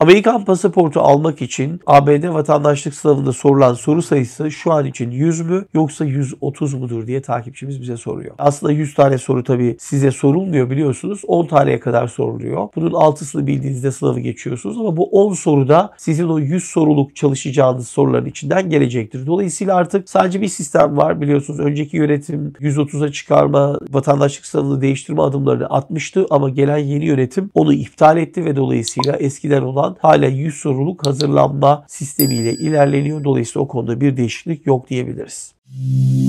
Amerikan pasaportu almak için ABD vatandaşlık sınavında sorulan soru sayısı şu an için 100 mü yoksa 130 mudur diye takipçimiz bize soruyor. Aslında 100 tane soru tabii size sorulmuyor biliyorsunuz. 10 taneye kadar soruluyor. Bunun 6'sını bildiğinizde sınavı geçiyorsunuz ama bu 10 soruda sizin o 100 soruluk çalışacağınız soruların içinden gelecektir. Dolayısıyla artık sadece bir sistem var biliyorsunuz. Önceki yönetim 130'a çıkarma, vatandaşlık sınavını değiştirme adımlarını atmıştı ama gelen yeni yönetim onu iptal etti ve dolayısıyla eskiden olan hala 100 soruluk hazırlanma sistemiyle ilerleniyor. Dolayısıyla o konuda bir değişiklik yok diyebiliriz. Müzik